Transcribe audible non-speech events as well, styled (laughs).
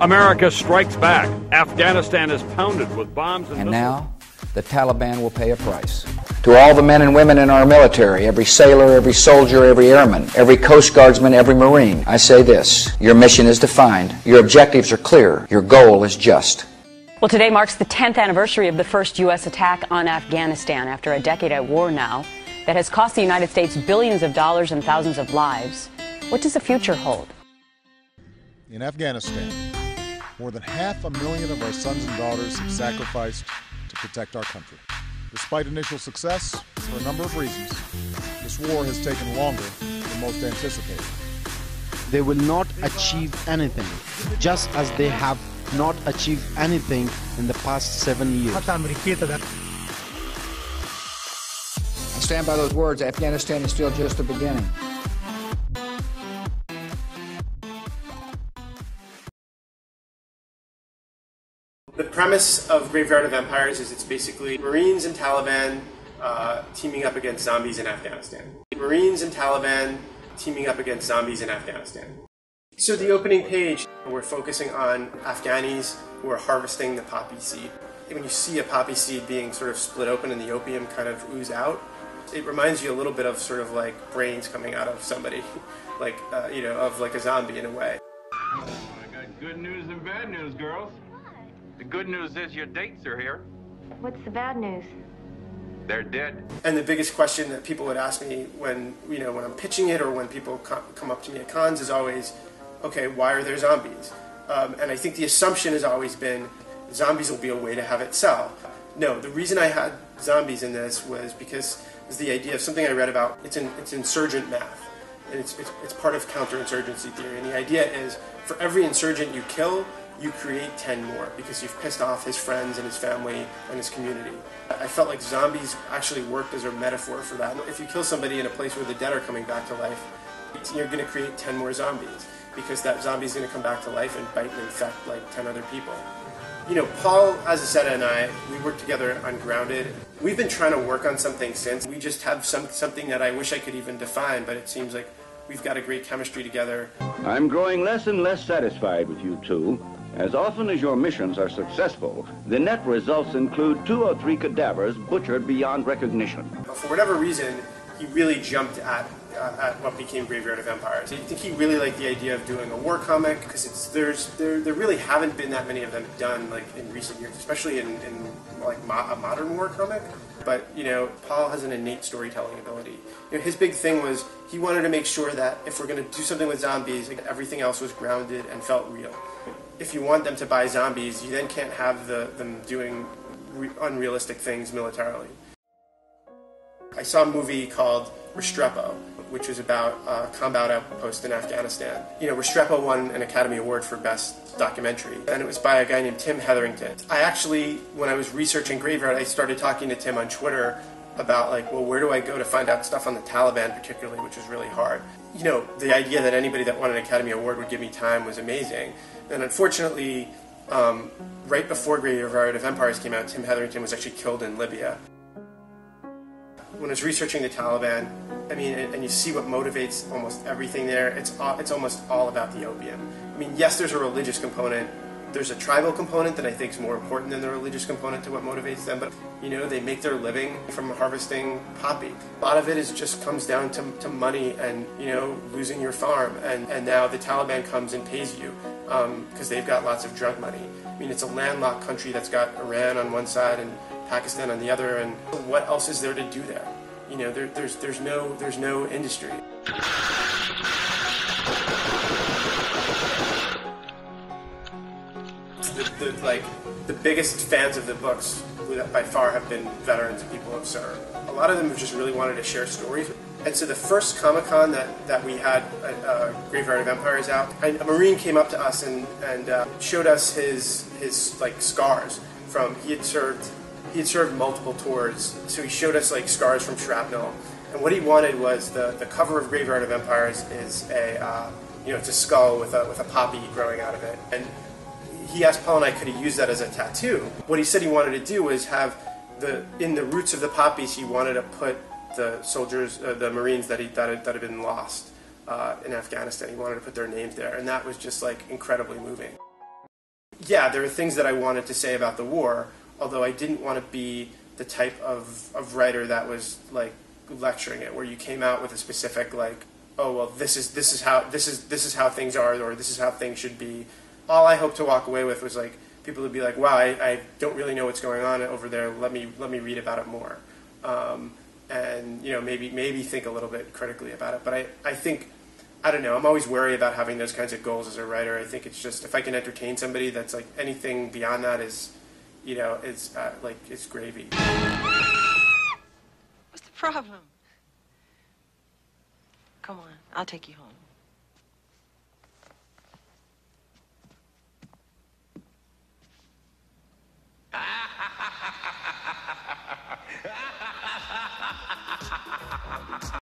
America strikes back. Afghanistan is pounded with bombs and, And now, the Taliban will pay a price. To all the men and women in our military, every sailor, every soldier, every airman, every Coast Guardsman, every Marine, I say this your mission is defined, your objectives are clear, your goal is just. Well, today marks the 10th anniversary of the first U.S. attack on Afghanistan after a decade at war now that has cost the United States billions of dollars and thousands of lives. What does the future hold? In Afghanistan, more than half a million of our sons and daughters have sacrificed to protect our country. Despite initial success, for a number of reasons, this war has taken longer than most anticipated. they will not achieve anything, just as they have not achieved anything in the past seven years. I stand by those words Afghanistan is still just the beginning. Premise of Graveyard of Empires is it's basically Marines and Taliban uh, teaming up against zombies in Afghanistan. Marines and Taliban teaming up against zombies in Afghanistan. So the opening page, we're focusing on Afghanis who are harvesting the poppy seed. When you see a poppy seed being sort of split open and the opium kind of ooze out, it reminds you a little bit of sort of like brains coming out of somebody, (laughs) like uh, you know, of like a zombie in a way. I got good news and bad news, girls. The good news is your dates are here. What's the bad news? They're dead. And the biggest question that people would ask me when you know when I'm pitching it or when people come up to me at cons is always, okay, why are there zombies? Um, and I think the assumption has always been zombies will be a way to have it sell. No, the reason I had zombies in this was because it's the idea of something I read about. It's in, it's insurgent math, and it's, it's it's part of counterinsurgency theory. And the idea is for every insurgent you kill, you create 10 more because you've pissed off his friends and his family and his community. I felt like zombies actually worked as a metaphor for that. If you kill somebody in a place where the dead are coming back to life, you're going to create 10 more zombies because that zombie is going to come back to life and bite and infect like 10 other people. You know, Paul Azaceta and I, we worked together on Grounded. We've been trying to work on something since. We just have some something that I wish I could even define, but it seems like we've got a great chemistry together. I'm growing less and less satisfied with you two. As often as your missions are successful, the net results include two or three cadavers butchered beyond recognition. For whatever reason, he really jumped at uh, at what became Graveyard of Empires. I think he really liked the idea of doing a war comic because there's there, there really haven't been that many of them done like in recent years, especially in, in like mo- a modern war comic. But you know, Paul has an innate storytelling ability. You know, his big thing was he wanted to make sure that if we're going to do something with zombies, like, everything else was grounded and felt real. If you want them to buy zombies, you then can't have the, them doing re- unrealistic things militarily. I saw a movie called Restrepo, which was about a combat outpost in Afghanistan. You know, Restrepo won an Academy Award for Best Documentary, and it was by a guy named Tim Hetherington. I actually, when I was researching Graveyard, I started talking to Tim on Twitter about like, well, where do I go to find out stuff on the Taliban, particularly, which was really hard. You know, the idea that anybody that won an Academy Award would give me time was amazing, and unfortunately, um, right before Graveyard of Empires came out, Tim Hetherington was actually killed in Libya when I was researching the Taliban, I mean, and, you see what motivates almost everything there, it's it's almost all about the opium. I mean, yes, there's a religious component. There's a tribal component that I think is more important than the religious component to what motivates them. But you know, they make their living from harvesting poppy. A lot of it is just comes down to, to money and you know losing your farm. And, and now the Taliban comes and pays you Um, because they've got lots of drug money. I mean, it's a landlocked country that's got Iran on one side and Pakistan on the other, and what else is there to do there? You know, there, there's there's no there's no industry. The, the, like the biggest fans of the books by far have been veterans and people who have served. A lot of them have just really wanted to share stories. And so the first Comic Con that, that we had at uh, Graveyard of Empires out, a Marine came up to us and, and uh, showed us his his like scars from he had served he had served multiple tours, so he showed us like scars from shrapnel. And what he wanted was the, the cover of Graveyard of Empires is a uh, you know it's a skull with a with a poppy growing out of it. And he asked Paul and I could he use that as a tattoo. What he said he wanted to do was have the in the roots of the poppies he wanted to put the soldiers uh, the Marines that he that had, that had been lost uh, in Afghanistan. He wanted to put their names there, and that was just like incredibly moving. yeah, there are things that I wanted to say about the war, although I didn't want to be the type of, of writer that was like lecturing it, where you came out with a specific like, oh well, this is this is how this is this is how things are, or this is how things should be. All I hoped to walk away with was like people would be like, wow, I, I don't really know what's going on over there. Let me let me read about it more, um, and you know maybe maybe think a little bit critically about it. But I I think. I don't know. I'm always wary about having those kinds of goals as a writer. I think it's just if I can entertain somebody, that's like anything beyond that is, you know, it's uh, like it's gravy. What's the problem? Come on, I'll take you home.